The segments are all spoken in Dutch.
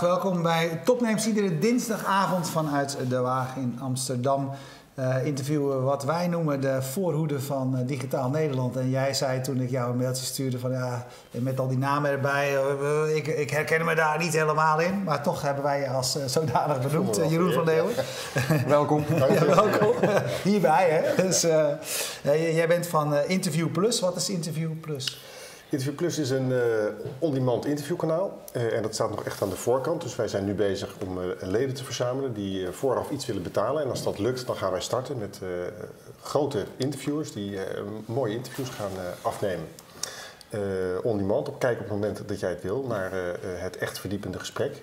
Welkom bij Topnames. Iedere dinsdagavond vanuit De Waag in Amsterdam uh, interviewen wat wij noemen de voorhoede van uh, Digitaal Nederland. En jij zei toen ik jou een mailtje stuurde van ja, met al die namen erbij, uh, ik, ik, herken me daar niet helemaal in. Maar toch hebben wij je als zodanig benoemd, Jeroen van Leeuwen. welkom. ja, welkom. Hierbij, hè. Dus jij bent van Interview Plus. Wat is Interview Plus? Interview Plus is een uh, on-demand interviewkanaal. Uh, en dat staat nog echt aan de voorkant. Dus wij zijn nu bezig om uh, leden te verzamelen die vooraf iets willen betalen. En als dat lukt, dan gaan wij starten met grote interviewers die mooie interviews gaan afnemen. on-demand, op kijken op het moment dat jij het wil, naar het echt verdiepende gesprek.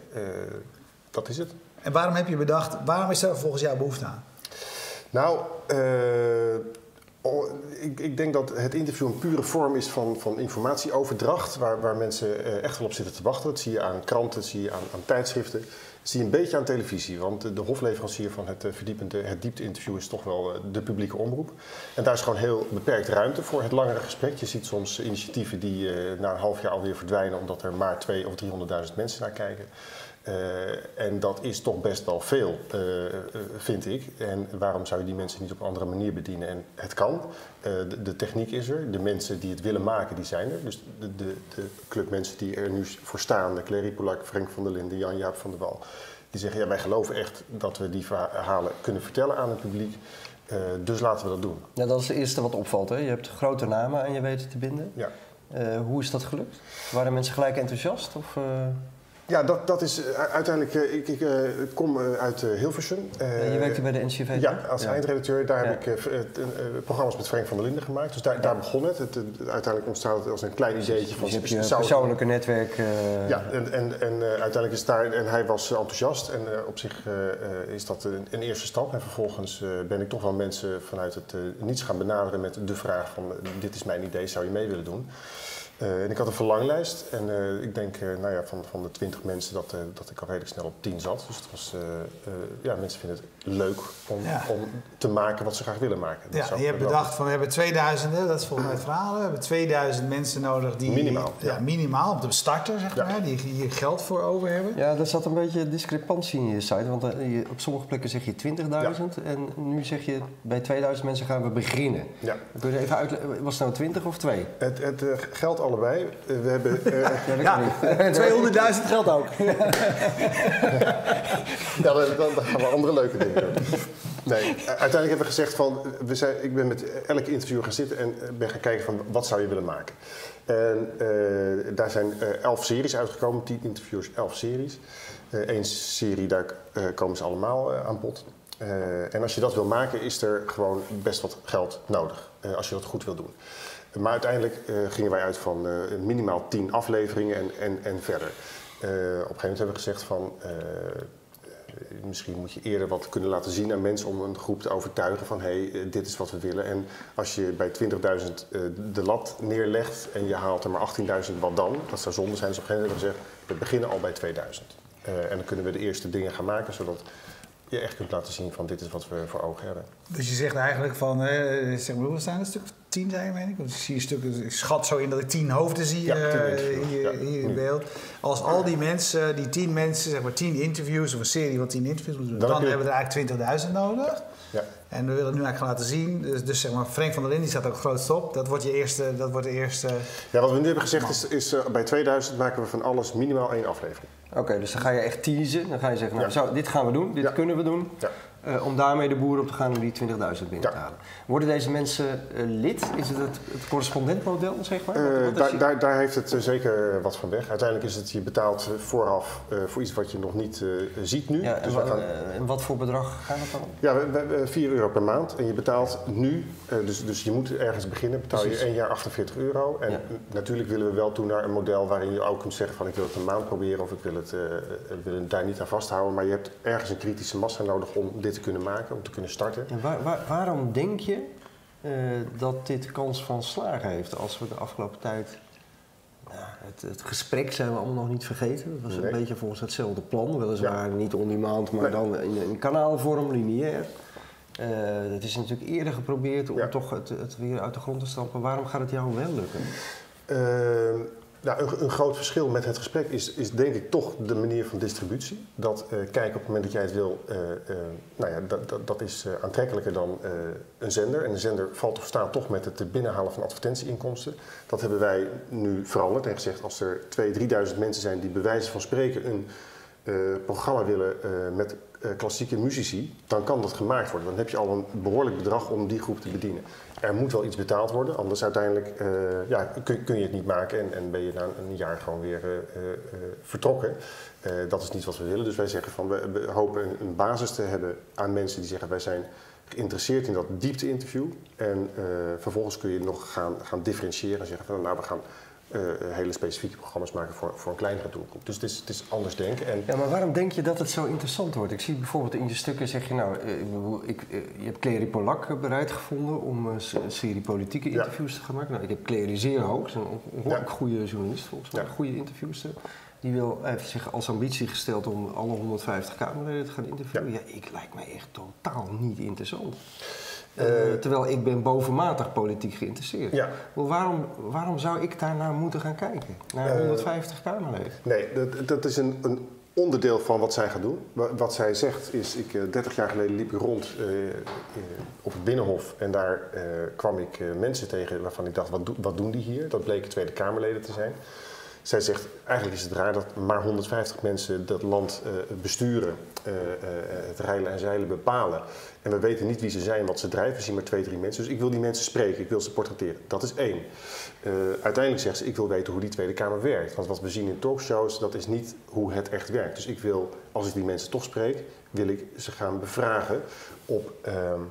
dat is het. En waarom heb je bedacht, waarom is er volgens jou behoefte aan? Nou, Oh, ik, ik, denk dat het interview een pure vorm is van, van informatieoverdracht, waar, waar mensen eh, echt wel op zitten te wachten. Dat zie je aan kranten, zie je aan, aan tijdschriften, zie je een beetje aan televisie. Want de hofleverancier van het eh, verdiepende, het diepte-interview is toch wel eh, de publieke omroep. En daar is gewoon heel beperkt ruimte voor het langere gesprek. Je ziet soms initiatieven die na een half jaar alweer verdwijnen, omdat er maar 200.000 of 300.000 mensen naar kijken. Uh, en dat is toch best wel veel, uh, vind ik. En waarom zou je die mensen niet op een andere manier bedienen? En het kan. Uh, de, de, techniek is er. De mensen die het willen maken, die zijn er. Dus de, de, de club mensen die er nu voor staan, Clary Polak, Frank van der Linden, Jan-Jaap van der Wal, die zeggen, ja, wij geloven echt dat we die verhalen kunnen vertellen aan het publiek. dus laten we dat doen. Ja, dat is het eerste wat opvalt. Hè? Je hebt grote namen aan je weten te binden. Ja. hoe is dat gelukt? Waren mensen gelijk enthousiast? Of, ja, dat, dat is uh, uiteindelijk. Uh, ik, ik uh, kom uit Hilversum. je werkte bij de NCV? Ja, als ja. eindredacteur. Daar heb ik programma's met Frank van der Linden gemaakt. Dus daar, daar begon het. Het, Uiteindelijk ontstaat het als een klein ideetje van. Dus je persoonlijke netwerk. Ja, en, en, en uiteindelijk is daar. En hij was enthousiast. En op zich is dat een, een, eerste stap. En vervolgens ben ik toch wel mensen vanuit het niets gaan benaderen met de vraag: van dit is mijn idee, zou je mee willen doen? Uh, en ik had een verlanglijst en uh, ik denk uh, nou ja, van, van de 20 mensen dat, dat ik al redelijk snel op 10 zat. Dus het was, ja, mensen vinden het leuk om, ja. om te maken wat ze graag willen maken. Dat ja, je hebt bedacht van we hebben 2000, dat is volgens mij het verhaal, we hebben 2000 mensen nodig die... Minimaal. Ja, minimaal, op de starter zeg maar, die hier geld voor over hebben. Ja, er zat een beetje discrepantie in je site, want je, op sommige plekken zeg je 20.000 en nu zeg je bij 2000 mensen gaan we beginnen. Ja. Kun je even uitleggen, was het nou 20 of 2? Het, het geldt allebei. We hebben... Uh, ja, 200.000 geld ook. ja, dan, dan, gaan we andere leuke dingen doen. Nee, uiteindelijk hebben we gezegd van... We zijn, ik ben met elke interviewer gaan zitten en ben gaan kijken van wat zou je willen maken. En uh, daar zijn uh, elf series uitgekomen, tien interviewers, elf series. Eén serie, daar komen ze allemaal aan bod. en als je dat wil maken, is er gewoon best wat geld nodig. als je dat goed wil doen. Maar uiteindelijk uh, gingen wij uit van uh, minimaal tien afleveringen en, en, en verder. Uh, op een gegeven moment hebben we gezegd van misschien moet je eerder wat kunnen laten zien aan mensen om een groep te overtuigen van hé, hey, dit is wat we willen. En als je bij 20.000 de lat neerlegt en je haalt er maar 18.000, wat dan? Dat zou zonde zijn. Dus op een gegeven moment hebben we gezegd, we beginnen al bij 2000. en dan kunnen we de eerste dingen gaan maken, zodat je echt kunt laten zien van dit is wat we voor ogen hebben. Dus je zegt eigenlijk van, zeg maar, hoeveel zijn er? Stuk tien zijn, meen ik? Want ik zie een stuk, ik schat zo in dat ik tien hoofden zie ja, uh, hier, ja, hier, in beeld. Als al die mensen, die tien mensen, zeg maar tien interviews of een serie wat tien interviews moeten doen, dan, dan hebben we er eigenlijk 20.000 nodig. Ja. En we willen het nu eigenlijk gaan laten zien. Dus, dus zeg maar, Frank van der Linden staat ook grootst op. Dat wordt, je eerste, dat wordt de eerste. Ja, wat we nu hebben gezegd is, is uh, bij 2000 maken we van alles minimaal één aflevering. Oké, dus dan ga je echt teasen. Dan ga je zeggen, nou, zo, dit gaan we doen, dit kunnen we doen. Ja. Uh, om daarmee de boeren op te gaan om die 20.000 binnen te halen. Worden deze mensen uh, lid? Is het het, het correspondentmodel, zeg maar? Uh, wat, wat daar, daar, daar, heeft het zeker wat van weg. Uiteindelijk is het, je betaalt vooraf voor iets wat je nog niet ziet nu. Ja, dus en, gaan... en, wat voor bedrag gaat het dan om? Ja, we, we, 4 euro per maand. En je betaalt nu, dus, dus je moet ergens beginnen, betaal Precies. je 1 jaar 48 euro. En ja. natuurlijk willen we wel toe naar een model waarin je ook kunt zeggen van ik wil het een maand proberen of ik wil het, wil het daar niet aan vasthouden. Maar je hebt ergens een kritische massa nodig om dit te kunnen maken, om te kunnen starten. En waar, waar, waarom denk je uh, dat dit kans van slagen heeft als we de afgelopen tijd. Nou, het, het, gesprek zijn we allemaal nog niet vergeten. Dat was nee. een beetje volgens hetzelfde plan. Weliswaar ja. niet on-demand, maar nee. dan in, in kanaalvorm, lineair. Uh, dat is natuurlijk eerder geprobeerd om ja. toch het, het, weer uit de grond te stampen. Waarom gaat het jou wel lukken? Uh, Nou, een, een, groot verschil met het gesprek is, is denk ik toch de manier van distributie. Dat uh, kijken op het moment dat jij het wil, uh, uh, nou ja, dat, dat, dat is aantrekkelijker dan een zender. En een zender valt of staat toch met het binnenhalen van advertentieinkomsten. Dat hebben wij nu veranderd en gezegd als er 2.000, 3.000 mensen zijn die bewijzen van spreken een programma willen met klassieke muzici, dan kan dat gemaakt worden. Dan heb je al een behoorlijk bedrag om die groep te bedienen er moet wel iets betaald worden, anders uiteindelijk uh, ja, kun, kun, je het niet maken en, en ben je na een jaar gewoon weer uh, vertrokken. dat is niet wat we willen. Dus wij zeggen van we, hopen een, een, basis te hebben aan mensen die zeggen wij zijn geïnteresseerd in dat diepte-interview. En vervolgens kun je nog gaan, gaan differentiëren en zeggen van nou we gaan uh, hele specifieke programma's maken voor, voor een kleinere doelgroep. Dus het is, het is anders denken. En ja, maar waarom denk je dat het zo interessant wordt? Ik zie bijvoorbeeld in je stukken zeg je nou, uh, ik, uh, je hebt Clary Polak bereid gevonden om een serie politieke interviews te gaan maken. Nou, ik heb Clary Zeerhoog, een ongelooflijk ja. goede journalist volgens mij, ja. goede interviewster. Die wil, heeft zich als ambitie gesteld om alle 150 Kamerleden te gaan interviewen. Ja. ik lijkt mij echt totaal niet interessant. Uh, terwijl ik ben bovenmatig politiek geïnteresseerd. Ja. waarom, waarom zou ik daar naar moeten gaan kijken? Naar 150 uh, Kamerleden? Nee, dat, dat is een, een, onderdeel van wat zij gaat doen. Wat zij zegt is, ik, uh, 30 jaar geleden liep ik rond op het Binnenhof. En daar kwam ik mensen tegen waarvan ik dacht, wat, do, wat doen die hier? Dat bleken Tweede Kamerleden te zijn. Zij zegt, eigenlijk is het raar dat maar 150 mensen dat land uh, besturen, uh, uh, het rijlen en zeilen bepalen. En we weten niet wie ze zijn, wat ze drijven. We zien maar twee, drie mensen. Dus ik wil die mensen spreken, ik wil ze portretteren. Dat is één. uiteindelijk zegt ze, ik wil weten hoe die Tweede Kamer werkt. Want wat we zien in talkshows, dat is niet hoe het echt werkt. Dus ik wil, als ik die mensen toch spreek, wil ik ze gaan bevragen op... Ehm,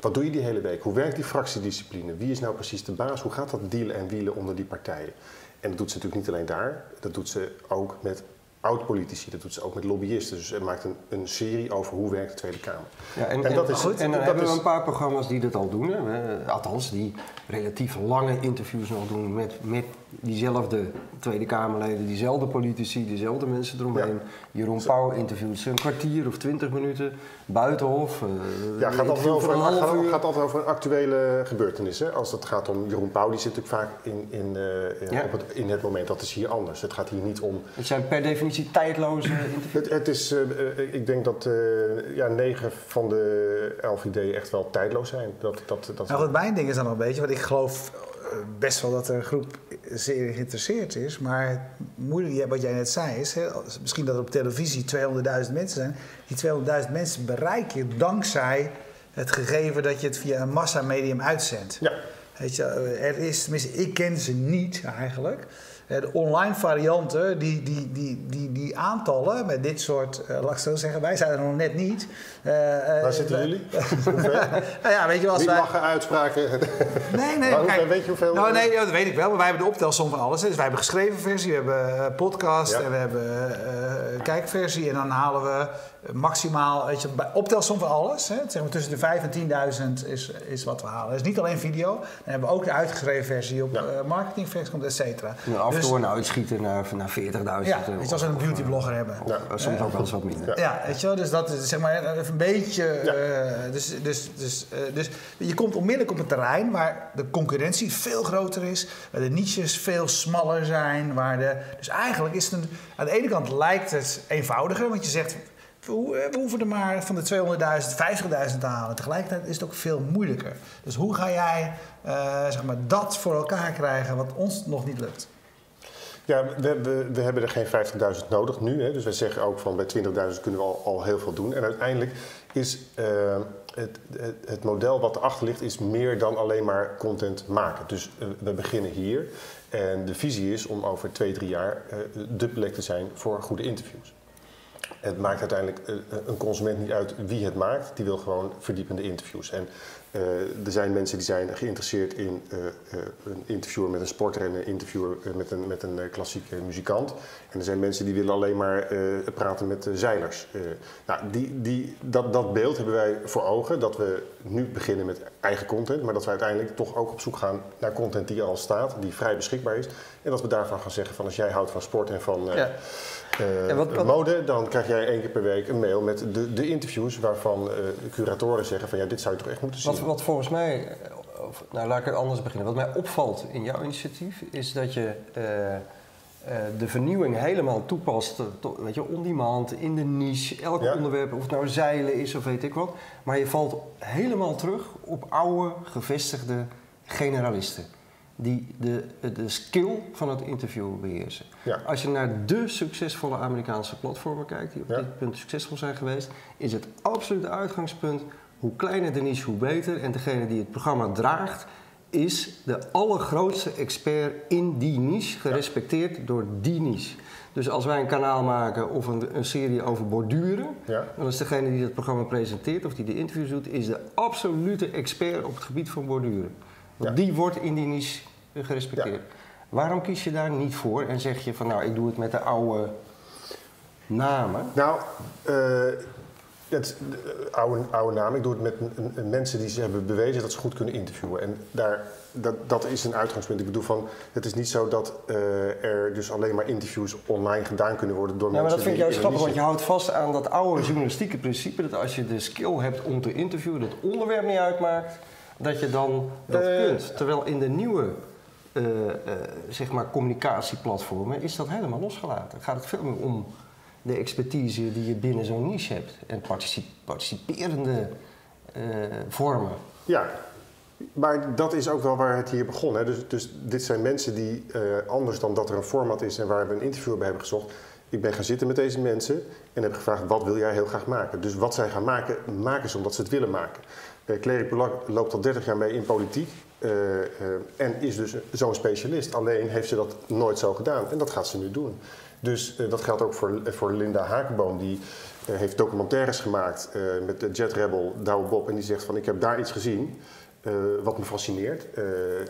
wat doe je die hele week? Hoe werkt die fractiediscipline? Wie is nou precies de baas? Hoe gaat dat dealen en wielen onder die partijen? En dat doet ze natuurlijk niet alleen daar, dat doet ze ook met oud-politici, dat doet ze ook met lobbyisten. Dus ze maakt een, een serie over hoe werkt de Tweede Kamer. Ja, en, en, dat is, goed, en dan hebben we een paar programma's die dat al doen. Hè. Althans, die relatief lange interviews nog doen met, met diezelfde Tweede Kamerleden, diezelfde politici, diezelfde mensen eromheen. Jeroen Pauw interviewt ze een kwartier of twintig minuten, buitenhof. Uh, ja, gaat altijd, over, een, gaat, gaat altijd over een actuele gebeurtenis. Hè? Als het gaat om Jeroen Pauw, die zit natuurlijk vaak in, in, uh, ja. op het, in het moment. Dat is hier anders. Het gaat hier niet om... Het zijn per definitie tijdloze interviews? Het, het is, uh, ik denk dat ja, negen van de elf ideeën echt wel tijdloos zijn. Dat, dat, dat nou, wat mijn ding is dan nog een beetje, want ik geloof best wel dat er een groep zeer geïnteresseerd is. Maar het moeilijke, wat jij net zei, is hè, misschien dat er op televisie 200.000 mensen zijn. Die 200.000 mensen bereik je dankzij het gegeven dat je het via een massamedium uitzendt. Ja. Weet je, er is, tenminste, ik ken ze niet eigenlijk. Eh, de online varianten, die, die, die, die, die aantallen met dit soort, uh, laat ik zo zeggen, wij zijn er nog net niet. Uh, Waar zitten jullie? nou ja, weet je wel, Wie wij... lachen uitspraken? nee, nee. Kijk, weet je hoeveel? Nou, nee, dat weet ik wel. Maar wij hebben de optelsom van alles. Dus wij hebben geschreven versie, we hebben podcast ja. en we hebben kijkversie. En dan halen we maximaal, weet je, optelsom van alles. Hè, zeg maar tussen de 5 en 10.000 is, is wat we halen. Dus niet alleen video. Dan hebben we ook de uitgeschreven versie op ja. uh, marketingversie, et cetera. Ja, af en toe dus, nou uitschieten naar, naar 40.000. Ja, weet je, als we een beautyblogger hebben. Ja, soms ook wel eens wat minder. Ja, weet je wel, dus dat is zeg maar even een beetje... Uh, dus, dus, dus, uh, dus je komt onmiddellijk op een terrein waar de concurrentie veel groter is. Waar de niches veel smaller zijn. Waar de, dus eigenlijk is het een, aan de ene kant lijkt het eenvoudiger. Want je zegt, we hoeven er maar van de 200.000, 50.000 te halen. Tegelijkertijd is het ook veel moeilijker. Dus hoe ga jij uh, zeg maar dat voor elkaar krijgen wat ons nog niet lukt? Ja, we, we, we hebben er geen 50.000 nodig nu. Hè. Dus wij zeggen ook van bij 20.000 kunnen we al, heel veel doen. En uiteindelijk is uh, het, het, model wat erachter ligt, is meer dan alleen maar content maken. Dus uh, we beginnen hier. En de visie is om over twee, drie jaar de plek te zijn voor goede interviews. Het maakt uiteindelijk eh, een consument niet uit wie het maakt. Die wil gewoon verdiepende interviews. En uh, er zijn mensen die zijn geïnteresseerd in een interviewer met een sporter en een interviewer met een, met een klassieke muzikant. En er zijn mensen die willen alleen maar praten met zeilers. nou, die, die, dat, dat beeld hebben wij voor ogen. Dat we nu beginnen met eigen content. Maar dat we uiteindelijk toch ook op zoek gaan naar content die al staat. Die vrij beschikbaar is. En dat we daarvan gaan zeggen van als jij houdt van sport en van... Ja uh, wat, wat... mode, dan krijg jij één keer per week een mail met de, de interviews waarvan uh, curatoren zeggen van ja, dit zou je toch echt moeten zien. Wat, wat volgens mij, of, nou laat ik er anders beginnen. Wat mij opvalt in jouw initiatief is dat je uh, eh, de vernieuwing helemaal toepast, eh, to- weet je, on demand, in de niche, elk Ja. onderwerp, of het nou zeilen is of weet ik wat. Maar je valt helemaal terug op oude, gevestigde generalisten. Die de, de skill van het interview beheersen. Ja. Als je naar de succesvolle Amerikaanse platformen kijkt, die op Ja. dit punt succesvol zijn geweest, is het absolute uitgangspunt hoe kleiner de niche, hoe beter. En degene die het programma draagt, is de allergrootste expert in die niche, gerespecteerd door die niche. Dus als wij een kanaal maken of een, een serie over borduren, Ja. dan is degene die het programma presenteert of die de interviews doet, is de absolute expert op het gebied van borduren. Want Ja. die wordt in die niche eh, gerespecteerd. Waarom kies je daar niet voor en zeg je van nou, ik doe het met de oude namen? Nou, eh, het, de oude, oude naam. Ik doe het met mensen die ze hebben bewezen dat ze goed kunnen interviewen. En daar, dat, dat is een uitgangspunt. Ik bedoel van, het is niet zo dat eh, er dus alleen maar interviews online gedaan kunnen worden door Ja, maar mensen dat vind ik juist grappig, want je houdt vast aan dat oude journalistieke principe dat als je de skill hebt om te interviewen, dat onderwerp niet uitmaakt, dat je dan dat Eh. kunt. Terwijl in de nieuwe eh, eh, zeg maar communicatieplatformen is dat helemaal losgelaten. Gaat het veel meer om de expertise die je binnen zo'n niche hebt en particip- participerende eh, vormen. Ja, maar dat is ook wel waar het hier begon. Hè. Dus, dus dit zijn mensen die, eh, anders dan dat er een format is en waar we een interview bij hebben gezocht. Ik ben gaan zitten met deze mensen en heb gevraagd, wat wil jij heel graag maken? Dus wat zij gaan maken, maken ze omdat ze het willen maken. Uh, Clary Polak loopt al 30 jaar mee in politiek eh, eh, en is dus zo'n specialist. Alleen heeft ze dat nooit zo gedaan en dat gaat ze nu doen. Dus eh, dat geldt ook voor, voor Linda Hakenboom, die heeft documentaires gemaakt met de Jet Rebel, Douwe Bob. En die zegt van, ik heb daar iets gezien wat me fascineert.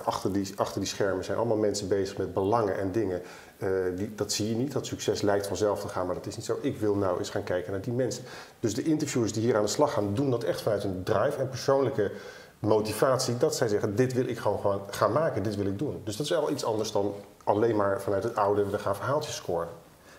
Achter, die, achter die schermen zijn allemaal mensen bezig met belangen en dingen. Die, dat zie je niet, dat succes lijkt vanzelf te gaan, maar dat is niet zo. Ik wil nou eens gaan kijken naar die mensen. Dus de interviewers die hier aan de slag gaan, doen dat echt vanuit een drive en persoonlijke motivatie. Dat zij zeggen, dit wil ik gewoon, gaan maken, dit wil ik doen. Dus dat is wel iets anders dan alleen maar vanuit het oude, we gaan verhaaltjes scoren.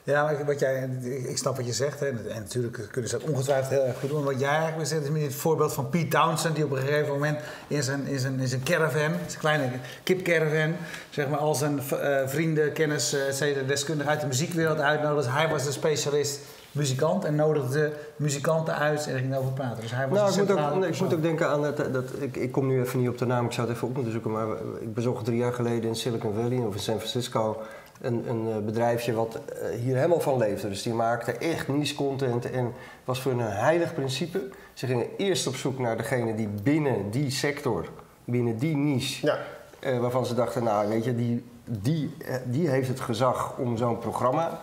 Ja, wat jij, ik snap wat je zegt. Hè, en natuurlijk kunnen ze dat ongetwijfeld heel erg goed doen. Wat jij eigenlijk wil zeggen is het voorbeeld van Pete Townsend... die op een gegeven moment in zijn, in zijn, in zijn caravan, zijn kleine kipcaravan... zeg maar al zijn eh, vrienden, kennis, uh, deskundigen uit de muziekwereld uitnodigde. Dus hij was de specialist muzikant en nodigde muzikanten uit en ging over praten. Dus hij was Nou, een ik moet, ook, ik moet ook denken aan het, dat ik, ik kom nu even niet op de naam, ik zou het even op moeten zoeken, maar ik bezocht drie jaar geleden in Silicon Valley of in San Francisco een, een eh, bedrijfje wat eh, hier helemaal van leefde. Dus die maakte echt niche content en was voor hun een heilig principe. Ze gingen eerst op zoek naar degene die binnen die sector, binnen die niche, Ja, eh, waarvan ze dachten, nou weet je, die, die, eh, die heeft het gezag om zo'n programma eh,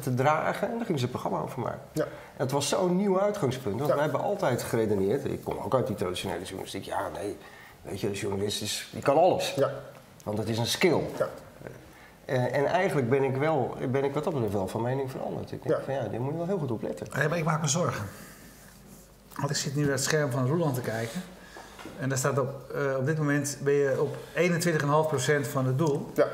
te dragen. En daar gingen ze een programma over maken. ja. En het was zo'n nieuw uitgangspunt. Want Ja. wij hebben altijd geredeneerd. Ik kom ook uit die traditionele journalistiek. Ja, nee, weet je, de journalist is, die kan alles. ja. Want het is een skill. ja. En, en eigenlijk ben ik, wel, ben ik wat dat betreft wel van mening veranderd. Ik denk Ja. van ja, daar moet je wel heel goed op letten. Ja, maar ik maak me zorgen. Want ik zit nu naar het scherm van Roland te kijken. En daar staat op, eh, op dit moment ben je op 21,5% van het doel. ja. En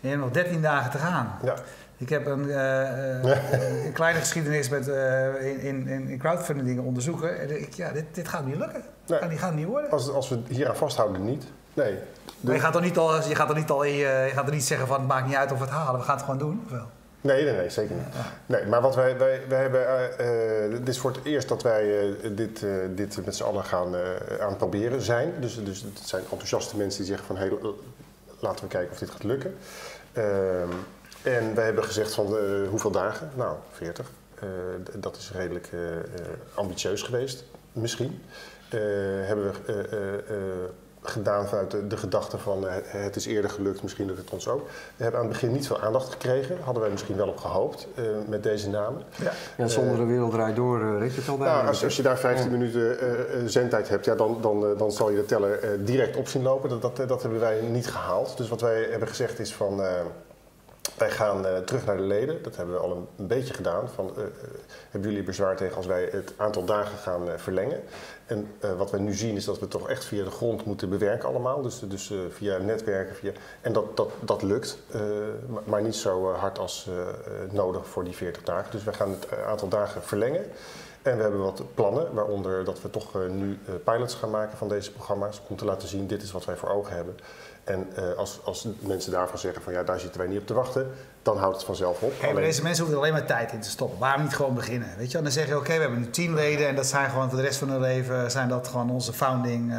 je hebt nog 13 dagen te gaan. ja. Ik heb een, eh, eh, een kleine geschiedenis met, eh, in, in, in crowdfunding dingen onderzoeken. En ik, ja, dit, dit gaat niet lukken. Nee. Gaat, die gaat niet worden. Als, als we hier aan vasthouden, niet. Nee. Maar je gaat toch niet al, je gaat toch niet al in je, je gaat er niet zeggen van het maakt niet uit of we het halen. We gaan het gewoon doen, of wel? Nee, nee, nee, zeker niet. Nee, maar wat wij, wij, wij hebben, dit is voor het eerst dat wij dit, dit met z'n allen gaan aan het proberen zijn. Dus, dus het zijn enthousiaste mensen die zeggen van, hey, laten we kijken of dit gaat lukken. En wij hebben gezegd van, eh, hoeveel dagen? Nou, 40. Eh, dat is redelijk eh, ambitieus geweest, misschien. Hebben we gedaan vanuit de, de gedachte van het is eerder gelukt, misschien lukt het ons ook. We hebben aan het begin niet veel aandacht gekregen, hadden wij misschien wel op gehoopt eh, met deze namen. Ja. Ja, zonder de wereld draait door, uh, je het al bij. Nou, als, als je daar 15 minuten uh, zendtijd hebt, ja, dan, dan, dan zal je de teller direct op zien lopen. Dat, dat, dat hebben wij niet gehaald. Dus wat wij hebben gezegd is van. Wij gaan uh, terug naar de leden. Dat hebben we al een, beetje gedaan. Van, uh, hebben jullie bezwaar tegen als wij het aantal dagen gaan verlengen? En wat wij nu zien is dat we toch echt via de grond moeten bewerken allemaal. Dus, dus via netwerken. Via, en dat, dat, dat lukt. Maar, maar, niet zo hard als nodig voor die 40 dagen. Dus we gaan het aantal dagen verlengen. En we hebben wat plannen, waaronder dat we toch nu pilots gaan maken van deze programma's. Om te laten zien, dit is wat wij voor ogen hebben. En als, als mensen daarvan zeggen van ja, daar zitten wij niet op te wachten, dan houdt het vanzelf op. Hey, maar deze mensen hoeven er alleen maar tijd in te stoppen. Waarom niet gewoon beginnen? Weet je, dan zeg je oké, we hebben nu tien leden en dat zijn gewoon voor de rest van hun leven zijn dat gewoon onze founding,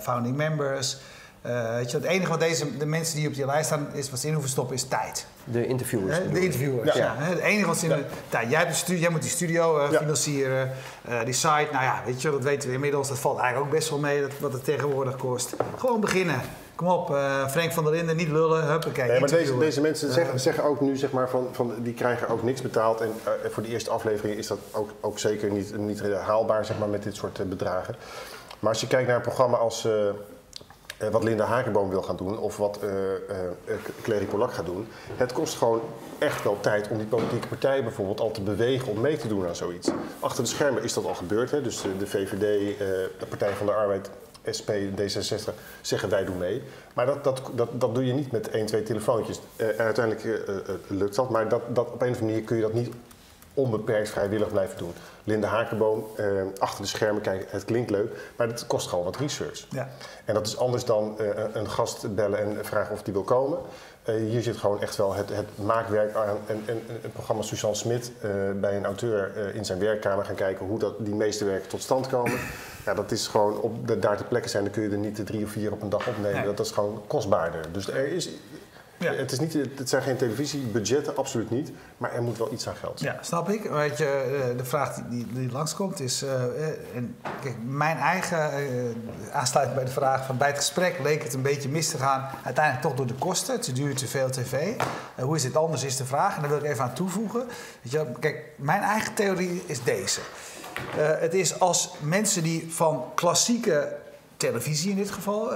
founding members. Uh, weet je, het enige wat deze, de mensen die op die lijst staan, is wat ze in hoeven stoppen, is tijd. De interviewers. de interviewers, ja. Het enige wat ze in tijd. Jij, jij moet die studio uh, financieren, uh, die site. Nou ja, weet je, dat weten we inmiddels. Dat valt eigenlijk ook best wel mee, dat, wat het tegenwoordig kost. Gewoon beginnen. Kom op, Frank van der Linden, niet lullen, huppakee. Nee, maar deze, deze mensen zeggen, zeggen ook nu, zeg maar, van, van, die krijgen ook niks betaald. En voor de eerste aflevering is dat ook, ook zeker niet, niet haalbaar, zeg maar, met dit soort bedragen. Maar als je kijkt naar een programma als... Eh, wat Linda Hagenboom wil gaan doen of wat uh, uh, Clary Polak gaat doen. Het kost gewoon echt wel tijd om die politieke partijen bijvoorbeeld al te bewegen om mee te doen aan zoiets. Achter de schermen is dat al gebeurd. Hè? Dus de VVD, de Partij van de Arbeid, SP, D66 zeggen wij doen mee. Maar dat, dat, dat, dat doe je niet met 1, 2 telefoontjes. en uiteindelijk lukt dat, maar dat, dat, op een of andere manier kun je dat niet onbeperkt vrijwillig blijven doen. Linda Hakenboom, eh, achter de schermen kijken, het klinkt leuk, maar het kost gewoon wat research. Ja. En dat is anders dan uh, een gast bellen en vragen of die wil komen. Uh, hier zit gewoon echt wel het, het maakwerk aan. En, en, het programma Suzanne Smit uh, bij een auteur in zijn werkkamer gaan kijken hoe dat, die meeste werken tot stand komen. Ja, dat is gewoon op de, daar te plekken zijn, dan kun je er niet de drie of vier op een dag opnemen. Dat is gewoon kostbaarder. Dus er is, ja. Het, is niet, het zijn geen televisiebudgetten, absoluut niet. Maar er moet wel iets aan geld Ja, snap ik. Weet je, eh, de vraag die, die langskomt is... Uh, en, kijk, mijn eigen uh, aansluiting bij de vraag van... bij het gesprek leek het een beetje mis te gaan. Uiteindelijk toch door de kosten. Het duurt te veel tv. hoe is dit anders is de vraag. En daar wil ik even aan toevoegen. Weet je, kijk, mijn eigen theorie is deze. het is als mensen die van klassieke televisie in dit geval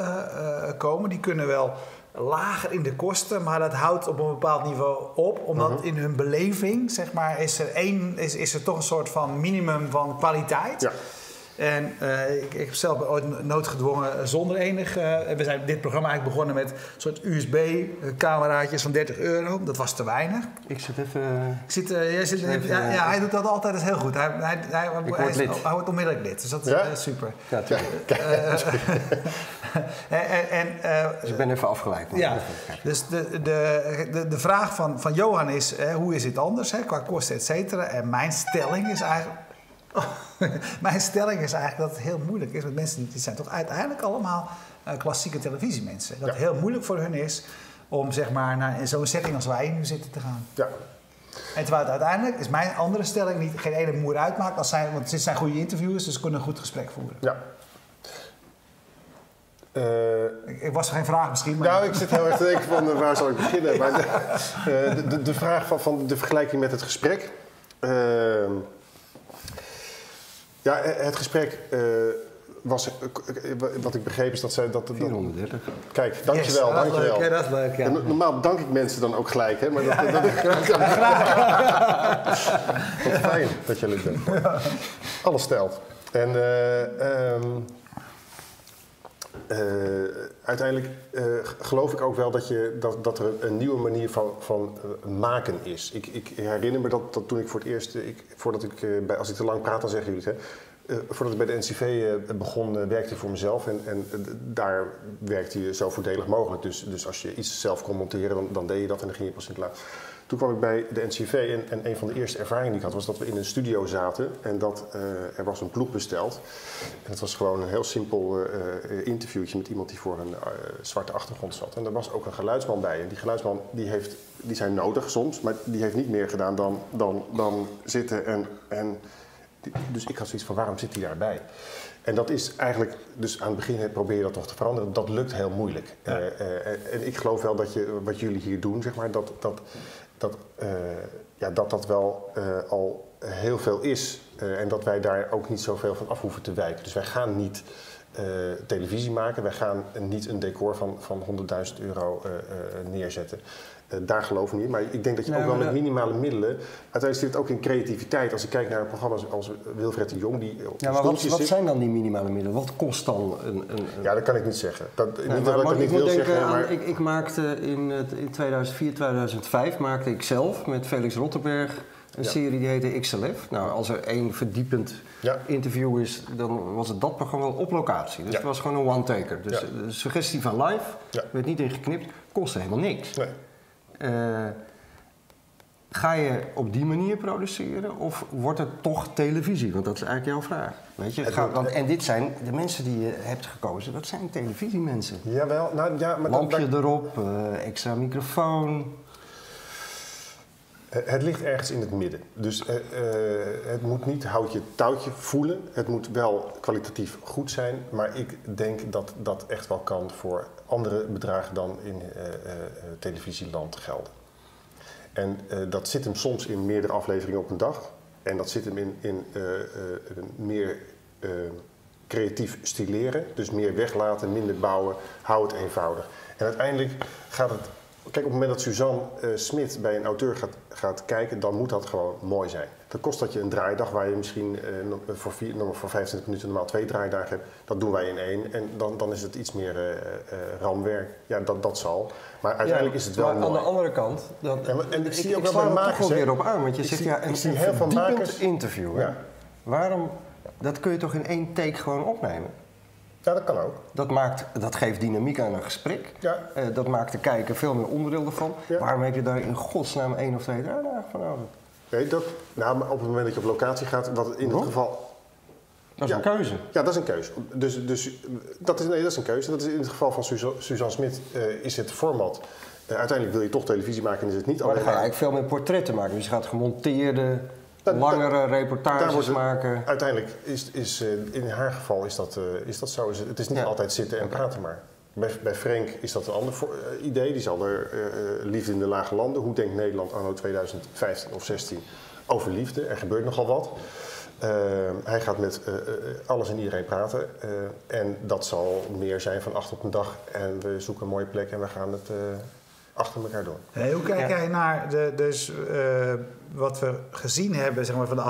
komen... die kunnen wel lager in de kosten, maar dat houdt op een bepaald niveau op. Omdat mhm. in hun beleving, zeg maar, is er, één, is, is er toch een soort van minimum van kwaliteit. Ja. En uh, ik, ik, heb zelf ooit noodgedwongen zonder enig. Uh, we zijn dit programma eigenlijk begonnen met een soort USB-cameraatjes van 30 euro. Dat was te weinig. Ik zit even. Ik zit, uh, jij zit, even ja, ja, hij doet dat altijd heel goed. Hij, hij, hij, hij, is, hij wordt onmiddellijk lid. Dus dat ja? is super. Ja, en, en, dus ik ben even afgeleid. Ja, dus de, de, de, de vraag van, van Johan is: hoe is dit anders hè, qua kosten, et cetera? En mijn stelling is eigenlijk mijn stelling is eigenlijk dat het heel moeilijk is met mensen die zijn toch uiteindelijk allemaal uh, klassieke televisiemensen. Dat het heel moeilijk voor hun is om zeg maar naar zo'n setting als wij nu zitten te gaan. Ja. En terwijl het uiteindelijk is mijn andere stelling niet geen ene moer uitmaakt, als zijn, want dit zijn goede interviewers, dus ze kunnen een goed gesprek voeren. Ja. Uh, ik, was geen vraag misschien. Maar... Nou, ik zit heel erg te denken van uh, waar zal ik beginnen. Maar de, de, de, vraag van, van de vergelijking met het gesprek. Ja, eh, het gesprek uh, was, eh, wat ik begreep is dat zij... Dat, 430. Kijk, dankjewel, yes, dankjewel. Leuk, dat is leuk, ja. Normaal bedank ik mensen dan ook gelijk, hè. Maar dat, ja, dat, dat, Wat fijn dat je lid bent. Alles stelt. En uh, um, uh, uiteindelijk uh, geloof ik ook wel dat, je, dat, dat er een nieuwe manier van, van uh, maken is. Ik, ik, herinner me dat, dat toen ik voor het eerst, ik, voordat ik, bij, als ik te lang praat, dan zeggen jullie het. Hè, voordat ik bij de NCV begon, werkte ik voor mezelf en, en daar werkte je zo voordelig mogelijk. Dus, dus als je iets zelf kon monteren, dan, dan deed je dat en dan ging je pas in het. Toen kwam ik bij de NCV en, en, een van de eerste ervaringen die ik had was dat we in een studio zaten en dat uh, er was een ploeg besteld. En het was gewoon een heel simpel uh, interviewtje met iemand die voor een uh, zwarte achtergrond zat. En er was ook een geluidsman bij. En die geluidsman die, heeft, die zijn nodig soms, maar die heeft niet meer gedaan dan, dan, dan zitten en, en dus ik had zoiets van waarom zit hij daarbij? En dat is eigenlijk, dus aan het begin probeer je dat toch te veranderen. Dat lukt heel moeilijk. Ja. en ik geloof wel dat je, wat jullie hier doen, zeg maar, dat, dat dat, uh, ja, dat dat wel uh, al heel veel is. Uh, en dat wij daar ook niet zoveel van af hoeven te wijken. Dus wij gaan niet televisie maken. Wij gaan niet een decor van, van 100.000 euro neerzetten. Uh, daar geloof ik niet. Maar ik denk dat je nee, ook wel met minimale middelen. Uiteindelijk zit het ook in creativiteit. Als ik kijk naar programma's als Wilfred de Jong, die. Ja, maar wat, wat zijn dan die minimale middelen? Wat kost dan een. een, een... Ja, dat kan ik niet zeggen. Dat, nee, niet dat ik dat niet wil zeggen. Aan, maar... ik, ik, maakte in, in 2004, 2005 maakte ik zelf met Felix Rotterberg Een serie die heette XLF. Nou, als er één verdiepend interview is, dan was het dat programma op locatie. Dus het was gewoon een one-taker. Dus de suggestie van live werd niet ingeknipt, kostte helemaal niks. Nee. Eh, ga je op die manier produceren of wordt het toch televisie? Want dat is eigenlijk jouw vraag. Weet je? Ga- want, en dit zijn de mensen die je hebt gekozen, dat zijn televisiemensen. Jawel, nou ja, maar dan- Lampje erop, eh, extra microfoon. Eh, Het ligt ergens in het midden. Dus eh, eh, het moet niet houtje touwtje voelen. Het moet wel kwalitatief goed zijn. Maar ik denk dat dat echt wel kan voor andere bedragen dan in televisieland gelden. En dat zit hem soms in meerdere afleveringen op een dag. En dat zit hem in, in meer creatief stileren. Dus meer weglaten, minder bouwen, hou het eenvoudig. En uiteindelijk gaat het... Kijk, op het moment dat Suzanne eh, Smit bij een auteur gaat, gaat kijken, dan moet dat gewoon mooi zijn. Dat kost dat je een draaidag waar je misschien no- voor, vier, voor 25 minuten normaal twee draaidagen hebt. Dat doen wij in één. En dan, dan is het iets meer eh, ramwerk. Ja, dat, dat zal. Maar uiteindelijk Ja, is het wel maar mooi. aan de andere kant, dat, en ik zie ook wel bij er makers, weer op aan. Want je Ik zegt zie- ja, een, heel veel makers- interview. Hè? Ja. Waarom, dat kun je toch in één take gewoon opnemen? Ja, dat kan ook. Dat, maakt, dat geeft dynamiek aan een gesprek. Ja. Eh, dat maakt de kijker veel meer onderdeel ervan. Ja. Waarom heb je daar in godsnaam één of twee draaidagen van nodig? Nee, dat, nou, maar op het moment dat je op locatie gaat, wat in het Waarom? geval... Dat is Ja. een keuze. Ja, dat is een keuze. Dus, dus dat, is, nee, dat is een keuze. Dat is in het geval van Suza- Suzanne Smit eh, is het format. eh, uiteindelijk wil je toch televisie maken en is het niet Maar dan alleen... ga je eigenlijk veel meer portretten maken. Dus je gaat gemonteerde, Dat- langere reportages het- maken. Uiteindelijk is, is eh, in haar geval is dat, eh, is dat zo. Is het, het is niet Ja. altijd zitten en praten maar. Bij, bij Frank is dat een ander voor- eh, idee. Die zal er liefde in de lage landen. Hoe denkt Nederland anno 2015 of 16 over liefde? Er gebeurt nogal wat. Hij gaat met alles en iedereen praten. eh, en dat zal meer zijn van acht op een dag. En we zoeken een mooie plek en we gaan het eh, achter elkaar doen. Hey, hoe kijk Ja. jij naar de, dus, eh, wat we gezien hebben zeg maar, van de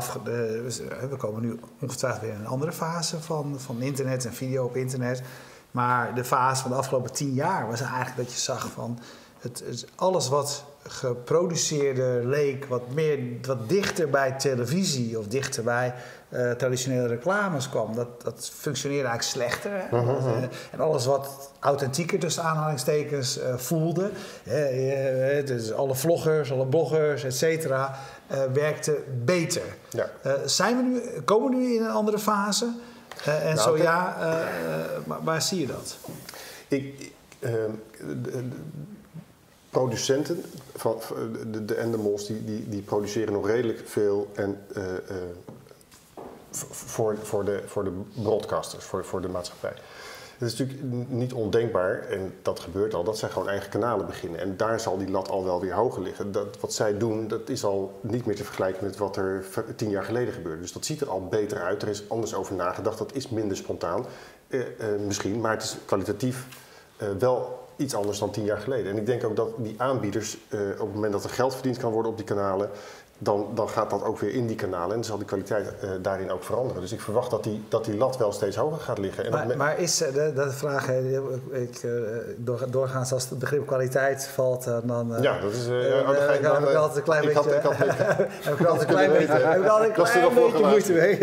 eh, we komen nu ongetwijfeld weer in een andere fase van, van internet en video op internet. Maar de fase van de afgelopen tien jaar was eigenlijk dat je zag van... Het, het- alles wat geproduceerde leek wat, meer, wat dichter bij televisie of dichter bij eh, traditionele reclames kwam. Dat, dat functioneerde eigenlijk slechter. hè. Eh, en alles wat authentieker tussen aanhalingstekens voelde. hè, dus alle vloggers, alle bloggers, et cetera, eh, werkte beter. Ja. Eh, zijn we nu, komen we nu in een andere fase? Eh, en Nou, zo ja, waar, waar zie je dat? Ik, ehm, de, de producenten van, de, de Endemols die, die, die produceren nog redelijk veel en, voor, voor, de, voor de broadcasters, voor, voor de maatschappij. Het is natuurlijk niet ondenkbaar, en dat gebeurt al, dat zij gewoon eigen kanalen beginnen. En daar zal die lat al wel weer hoger liggen. Dat, wat zij doen, dat is al niet meer te vergelijken met wat er tien jaar geleden gebeurde. Dus dat ziet er al beter uit. Er is anders over nagedacht. Dat is minder spontaan, eh, eh, misschien. Maar het is kwalitatief eh, wel iets anders dan tien jaar geleden. En ik denk ook dat die aanbieders, eh, op het moment dat er geld verdiend kan worden op die kanalen, dan, dan gaat dat ook weer in die kanalen en zal die kwaliteit eh, daarin ook veranderen. Dus ik verwacht dat die, dat die lat wel steeds hoger gaat liggen. En Maar, maar is eh, de, de vraag, ik, eh, door, doorgaans als het begrip kwaliteit valt, dan... ja, dat is. dan dan, heb ik altijd een klein beetje... had- ik had- heb ik altijd een klein beetje, heb ik altijd een klein beetje moeite mee.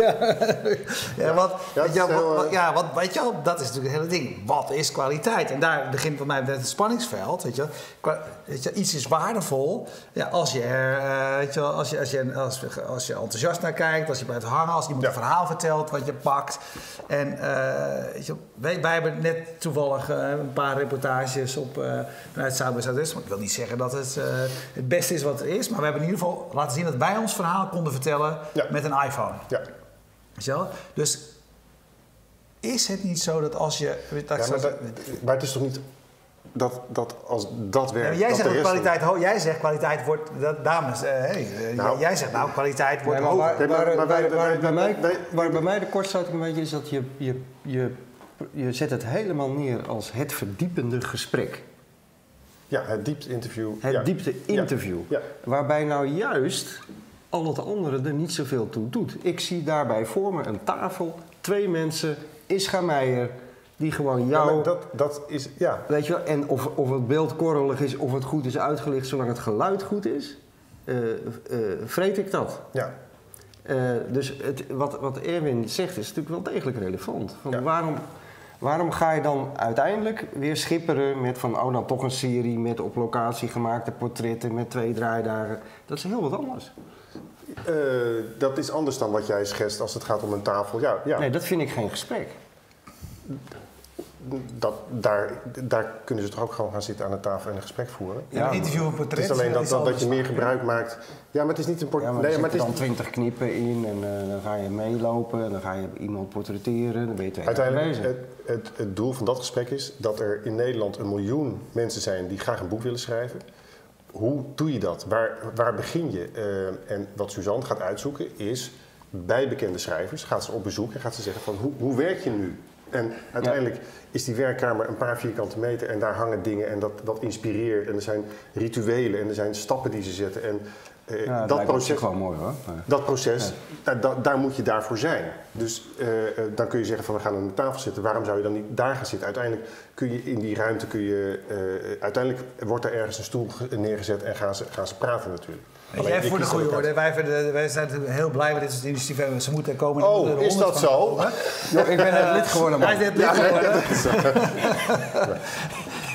Ja, ja, want, Ja, wat- ja, wat, weet je wel, dat is natuurlijk het hele ding. Wat is kwaliteit? En daar begint bij mij het spanningsveld. Weet je, weet je, iets is waardevol ja, als je er, weet je, wel, als je, als je, als, als je enthousiast naar kijkt, als je blijft hangen, als iemand Ja. een verhaal vertelt wat je pakt. En weet je, wij, wij hebben net toevallig eh, een paar reportages op, eh vanuit Zuid bij Zuidwest. Maar ik wil niet zeggen dat het het beste is wat er is. Maar we hebben in ieder geval laten zien dat wij ons verhaal konden vertellen Ja. met een iPhone. Ja. Dus is het niet zo dat als je... Dat Ja, maar, zo- dat- maar het is toch niet dat, dat als dat werkt. jij dat zegt dat kwaliteit ho- Jij zegt kwaliteit wordt... Dat, dames, hey, Nou. jij zegt nou kwaliteit wordt Nee, maar hoger. waar, bij mij, wij- waar bij mij de kortsluiting een beetje is dat je, je, je, je zet het helemaal neer als het verdiepende gesprek. Ja, het diepte interview. Het ja. diepte interview. Ja. Waarbij nou juist al het andere er niet zoveel toe doet. Ik zie daarbij voor me een tafel, twee mensen, Ischa Meijer, die gewoon jou... dat, dat is, ja. Weet je wel, en of, of het beeld korrelig is, of het goed is uitgelicht, zolang het geluid goed is. eh, vreet ik dat. Ja. Eh, dus het, wat, wat Erwin zegt is natuurlijk wel degelijk relevant. Van Ja. waarom, waarom ga je dan uiteindelijk weer schipperen met van oh dan toch een serie met op locatie gemaakte portretten met twee draaidagen? Dat is heel wat anders. Dat is anders dan wat jij schetst als het gaat om een tafel. Ja, ja. Nee, dat vind ik geen gesprek. Dat, daar, daar kunnen ze toch ook gewoon gaan zitten aan de tafel en een gesprek voeren. Ja, een interview, een Het portret. is alleen dat, dat, je meer gebruik maakt. Ja, maar het is niet een Ja, portret. maar nee, maar het is dan twintig knippen in en eh, dan ga je meelopen en dan ga je iemand portretteren. Dan ben je twee Uiteindelijk, het, het, het doel van dat gesprek is dat er in Nederland een miljoen mensen zijn die graag een boek willen schrijven. Hoe doe je dat? Waar, waar begin je? Eh, en wat Suzanne gaat uitzoeken is bij bekende schrijvers gaat ze op bezoek en gaat ze zeggen van hoe, hoe werk je nu? En uiteindelijk is die werkkamer een paar vierkante meter en daar hangen dingen en dat, dat inspireert. En er zijn rituelen en er zijn stappen die ze zetten. En eh, Ja, dat op proces, gewoon mooi hoor. Dat proces, daar, moet je daarvoor zijn. Dus eh, eh, dan kun je zeggen van we gaan aan de tafel zitten. Waarom zou je dan niet daar gaan zitten? Uiteindelijk kun je in die ruimte, kun je, eh, uiteindelijk wordt er ergens een stoel ge- neergezet en gaan ze, gaan ze praten natuurlijk. Alleen, jij voor de goede orde, wij, wij zijn heel blij met dit soort initiatieven. Ze moeten er komen. Oh, er is dat zo? ik ben net lid geworden man. Hij is net lid geworden.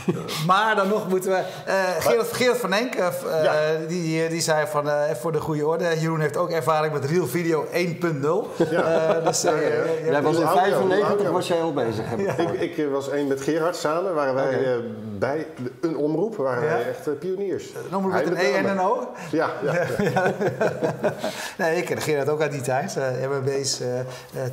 Maar dan nog moeten we... eh Gerard, Gerard van Enk, eh, eh, Ja. die, die zei van eh, voor de goede orde... Jeroen heeft ook ervaring met Real Video 1.0. Ja. Eh, dus, eh, Ja, ja, ja. je- je- Jij was in Hoe oud ben je? Hoe oud 95 ben je? was jij al bezig. ik. Ik, was één met Gerard samen, waren wij bij een omroep, waren Ja? wij echt pioniers. Noem het Hij met een E en een O. Ja, ja, ja. Nee, ik ken Gerard ook uit die tijd. MBB's eh,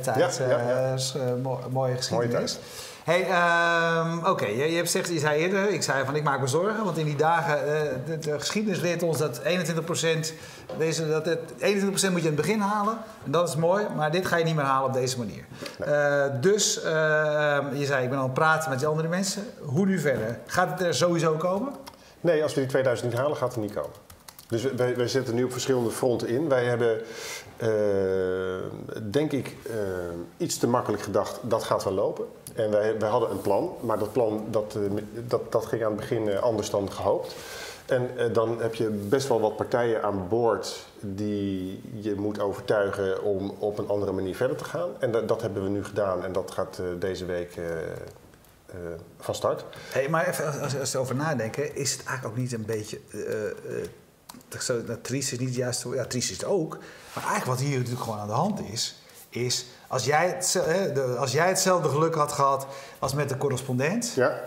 tijd. Ja, ja, eh, eh, mooie geschiedenis. tijd. Hey, ehm, oké, je, je hebt gezegd, je zei eerder, ik zei van ik maak me zorgen, want in die dagen, eh, de, de geschiedenis leert ons dat 21%, deze, dat het, 21% moet je in het begin halen, en dat is mooi, maar dit ga je niet meer halen op deze manier. Eh, dus, ehm, je zei ik ben al aan het praten met die andere mensen, hoe nu verder? Gaat het er sowieso komen? Nee, als we die 2000 niet halen, gaat het niet komen. Dus wij, wij zetten nu op verschillende fronten in. Wij hebben, eh, denk ik, eh, iets te makkelijk gedacht, dat gaat wel lopen. En wij, wij hadden een plan, maar dat plan dat, eh, dat, dat ging aan het begin anders dan gehoopt. En dan heb je best wel wat partijen aan boord die je moet overtuigen om op een andere manier verder te gaan. En dat, dat hebben we nu gedaan en dat gaat deze week van start. Hey, maar even, als, als, erover nadenken, is het eigenlijk ook niet een beetje. Dat triest is niet het juiste. Ja, triest is het ook. Maar eigenlijk wat hier natuurlijk gewoon aan de hand is, is als jij, het, hè, de- als jij hetzelfde geluk had gehad als met de correspondent, Ja,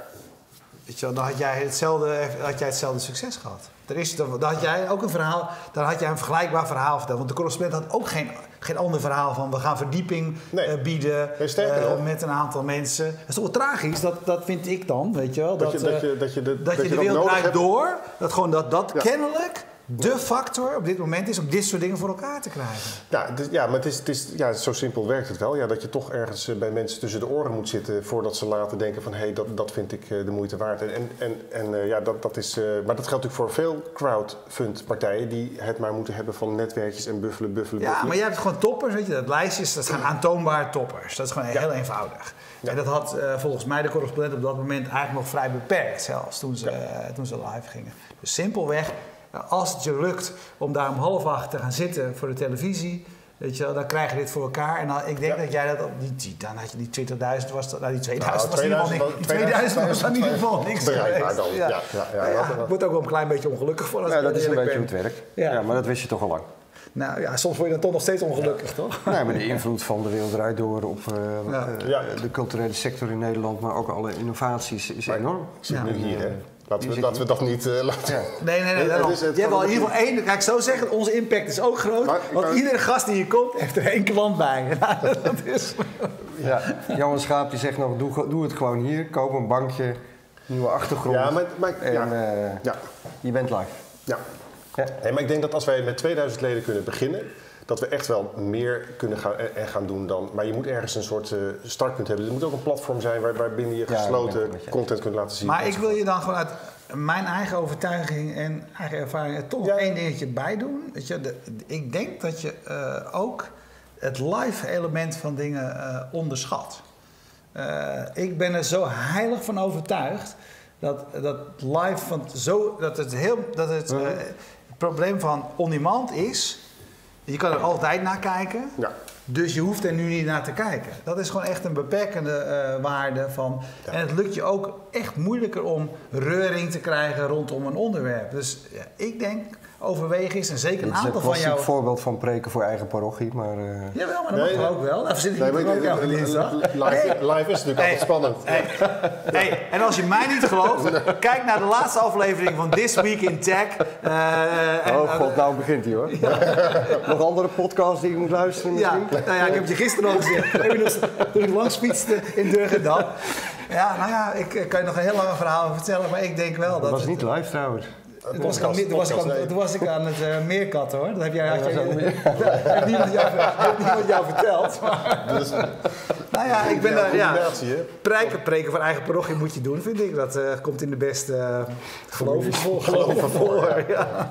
weet je wel, dan had jij, hetzelfde, had jij hetzelfde succes gehad. Er is, dan, dan had jij ook een verhaal, dan had jij een vergelijkbaar verhaal verteld. Want de correspondent had ook geen, geen ander verhaal van we gaan verdieping Nee. eh, bieden eh, met een aantal mensen. Dat is toch wel tragisch, dat, dat vind ik dan, weet je wel. Dat je- dat eh, je- dat je de- dat dat je je de dat wereld draait door. Dat gewoon dat, dat Ja. kennelijk de factor op dit moment is om dit soort dingen voor elkaar te krijgen. Ja, is- ja maar het is, het is, ja, zo simpel werkt het wel. Ja, dat je toch ergens eh, bij mensen tussen de oren moet zitten voordat ze later denken van hé, hey, dat, dat vind ik eh, de moeite waard. En, en, en, eh, ja, dat, dat is, maar dat geldt natuurlijk voor veel crowdfund partijen die het maar moeten hebben van netwerkjes en buffelen, buffelen, Ja, buffelen. maar je hebt gewoon toppers, weet je. Dat lijstjes, dat zijn aantoonbare toppers. Dat is gewoon heel eenvoudig. Ja. En dat had volgens mij de correspondent op dat moment eigenlijk nog vrij beperkt zelfs, toen ze, toen ze live gingen. Dus simpelweg, als het je lukt om daar om half acht te gaan zitten voor de televisie, weet je wel, dan krijg je dit voor elkaar. En dan, ik denk Ja. dat jij dat, op die, die- dan had je die 20.000 was, dat, nou die 2000 Nou, was in ieder geval niks. 2000 Die 2000 was dan in ieder geval niks Bereikbaar dan, ja, ja, ja, Nou dat- ik word ook wel een klein beetje ongelukkig voor als Ja, dat is een beetje hoe het werkt. Ja. Ja. maar dat wist je toch al lang. Nou ja, soms word je dan toch nog steeds ongelukkig, toch? Nee, maar de invloed van de wereld eruit door op eh, Ja. eh, Ja. de culturele sector in Nederland, maar ook alle innovaties is Maar enorm. Ik zit Ja. nu hier, hè. Laten Je we, zit laten we dat niet eh, laten. Ja. Nee, nee, nee. Het daarom. is het je hebt wel in ieder geval één. Kijk, zo zeggen, onze impact is ook groot. Maar ik want iedere gast die hier komt, heeft er één klant bij. Dat is... Ja. Johan Schaap die zegt nog, doe, doe het gewoon hier, koop een bankje, nieuwe achtergrond Ja, maar, maar, en ja, eh, ja, je bent live. ja. Ja. Nee, maar ik denk dat als wij met 2000 leden kunnen beginnen, dat we echt wel meer kunnen gaan, en, en gaan doen dan. Maar je moet ergens een soort eh, startpunt hebben. Er moet ook een platform zijn waar, waarbinnen je gesloten content kunt laten zien. Maar ik wil je dan gewoon uit mijn eigen overtuiging en eigen ervaring er toch nog Ja. één dingetje bij doen. Weet je, de, ik denk dat je eh, ook het live element van dingen eh, onderschat. Eh, ik ben er zo heilig van overtuigd dat, dat live van zo dat het heel dat het eh, Het probleem van on-demand is, je kan er altijd naar kijken. Ja. Dus je hoeft er nu niet naar te kijken. Dat is gewoon echt een beperkende eh, waarde van. En het lukt je ook echt moeilijker om reuring te krijgen rondom een onderwerp. Dus ja, ik denk overweeg is en zeker een Dit is een aantal van klassiek jou. voorbeeld van preken voor eigen parochie, maar... eh, Jawel, maar dat Nee, mag nee. ook wel. Daar zit ik Nee, nee, ook aan li- dinsdag. li- live, is natuurlijk altijd spannend. Hey, hey, en als je mij niet gelooft, kijk naar de laatste aflevering van This Week in Tech. Eh, en- Oh god, nou begint hij hoor. Nog andere podcasts die ik moet luisteren Ja, nou ja, ik heb het je gisteren al gezegd. Je Toen ik langs fietste in Durgendam. Ja, nou ja, ik eh, kan je nog een heel lang verhaal vertellen, maar ik denk wel dat... Dat was het- niet live trouwens. Toen was, ik aan, toen, was was ik aan het uh, meerkat hoor. Dat heb jij, dat aan heeft, niemand jou, heeft niemand jou verteld. Maar, Dus, nou ja, ik ben ja, daar. Ja, hè? preken, preken van eigen parochie moet je doen, vind ik. Dat eh, komt in de beste uh, geloven voor. Geloven voor. Ja.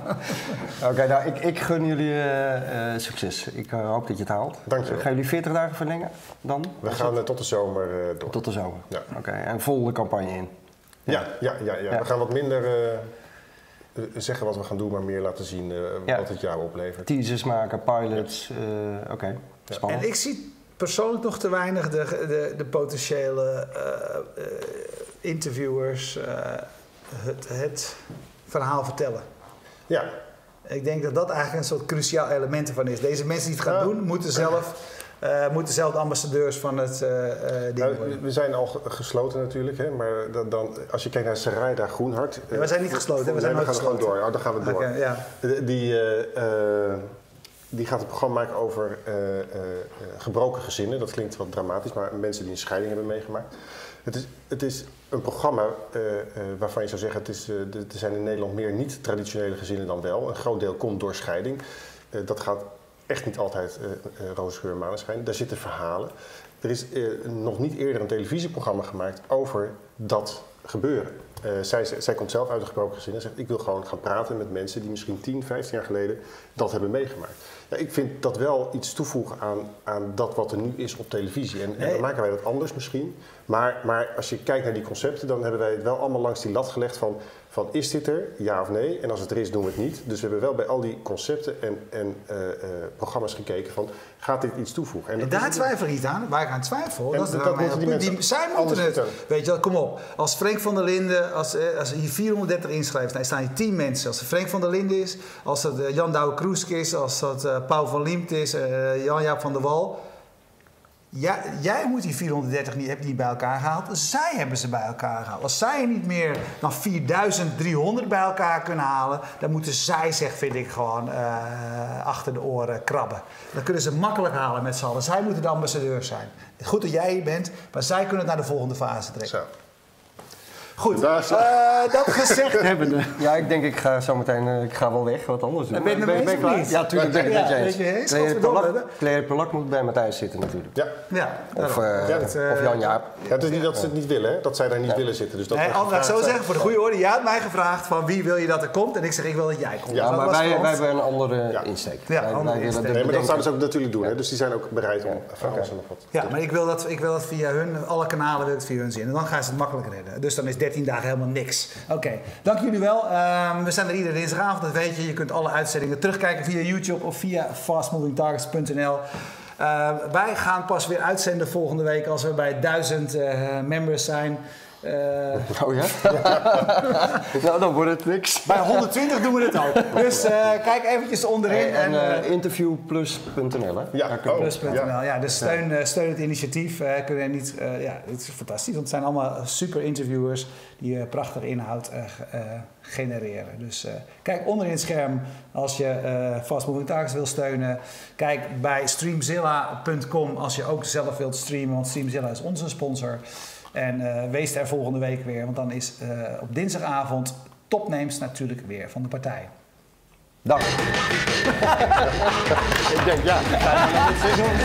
Oké, nou ik, ik gun jullie eh, eh, succes. Ik eh, hoop dat je het haalt. Dank je wel. Gaan jullie 40 dagen verlengen dan? We gaan eh, tot de zomer eh, door. Tot de zomer? Ja. Oké, en vol de campagne in? Ja, ja, ja, ja. Ja. we gaan wat minder eh, eh, zeggen wat we gaan doen, maar meer laten zien eh, Ja. wat het jaar oplevert. Teasers maken, pilots, eh, oké, spannend. En ik zie persoonlijk nog te weinig de, de, de potentiële uh, uh, interviewers uh, het, het verhaal vertellen. Ja, Ik denk dat dat eigenlijk een soort cruciaal element ervan is. Deze mensen die het gaan Ja. doen, moeten zelf, uh, moeten zelf de ambassadeurs van het uh, ding nou, worden. we zijn al ge- gesloten natuurlijk, hè, maar dan, dan, als je kijkt naar Sarayda Groenhart... Ja, we zijn niet gesloten, we zijn nee, nooit we gaan gewoon door. Oh, dan gaan we door. Ja. Die, eh, eh, die gaat een programma maken over eh, eh, eh, gebroken gezinnen. Dat klinkt wat dramatisch, maar mensen die een scheiding hebben meegemaakt. Het is, het is een programma eh, eh, waarvan je zou zeggen, het is, eh, er zijn in Nederland meer niet-traditionele gezinnen dan wel. Een groot deel komt door scheiding. Eh, dat gaat echt niet altijd uh, roze geur maneschijn. Daar zitten verhalen. Er is eh, nog niet eerder een televisieprogramma gemaakt over dat gebeuren. Uh, zij, zij komt zelf uit een gebroken gezin en zegt: Ik wil gewoon gaan praten met mensen die misschien 10, 15 jaar geleden dat hebben meegemaakt. Ja, ik vind dat wel iets toevoegen aan, aan dat wat er nu is op televisie. En, en dan maken wij dat anders misschien. Maar, maar als je kijkt naar die concepten, dan hebben wij het wel allemaal langs die lat gelegd van, van is dit er, ja of nee? En als het er is, doen we het niet. Dus we hebben wel bij al die concepten en, en uh, uh, programma's gekeken van, gaat dit iets toevoegen? En, en daar twijfel ik niet aan, waar ik aan twijfel. En dat dat dat moeten die mensen die, zij moeten het. vertellen. Weet je wel, kom op. Als Frank van der Linden, als, eh, als hier 430 inschrijft, dan staan hier 10 mensen. Als het Frank van der Linden is, als het uh, Jan Douwe Kroesk is, als dat uh, Paul van Liemt is, Jan-Jaap van der Wal. Ja, jij moet die 430 niet, heb bij elkaar gehaald. Zij hebben ze bij elkaar gehaald. Als zij niet meer dan 4300 bij elkaar kunnen halen, dan moeten zij zich, vind ik, gewoon uh, achter de oren krabben. Dan kunnen ze makkelijk halen met z'n allen. Zij moeten de ambassadeur zijn. Goed dat jij hier bent, maar zij kunnen het naar de volgende fase trekken. Zo. Goed, uh, dat gezegd hebbende. Ja, ik denk ik ga zo meteen, uh, ik ga wel weg, wat anders doen. Ben je niet? Ja, tuurlijk ben ik het Ja, met je ben eens. Claire. Polak- moet bij Matthijs zitten natuurlijk. Ja. Ja, Of, uh, Ja, uh, of Jan Jaap. ja, het is niet dat ze het niet willen, hè? dat zij daar niet willen zitten. Dus dat Nee, ik zo zeggen, voor de goede orde. Jij had mij gevraagd van wie wil je dat er komt. En ik zeg, ik wil dat jij komt. Ja, Dus maar wij, wij hebben een andere Ja. insteek. Ja, andere insteek. Nee, maar dat zouden ze ook natuurlijk doen. Hè? Dus die zijn ook bereid om van nog wat. Ja, maar ik wil, dat, ik wil dat via hun, alle kanalen wil ik het via hun zien. En dan gaan ze het makkelijk redden. Dus dan is 13 dagen helemaal niks. Oké, dank jullie wel. Um, we zijn er iedere dinsdagavond, dat weet je. Je kunt alle uitzendingen terugkijken via YouTube of via fastmovingtargets.nl. Uh, wij gaan pas weer uitzenden volgende week als we bij 1000 uh, members zijn. Uh, oh ja? nou, dan wordt het niks. Bij 120 doen we het ook. Dus uh, kijk eventjes onderin. En, en uh, interviewplus.nl, hè? Ja, oh, plus.nl. Ja. ja, dus steun, uh, steun het initiatief. Uh, kunnen niet, ja, het is fantastisch, want het zijn allemaal super interviewers die prachtig inhoud genereren. Dus kijk onderin het scherm als je Fast Moving Targets wil steunen. Kijk bij streamzilla.com als je ook zelf wilt streamen, want Streamzilla is onze sponsor. En uh, wees er volgende week weer, want dan is uh, op dinsdagavond topnames natuurlijk weer van de partij. Dank. ik denk, ja, ik ga het niet doen.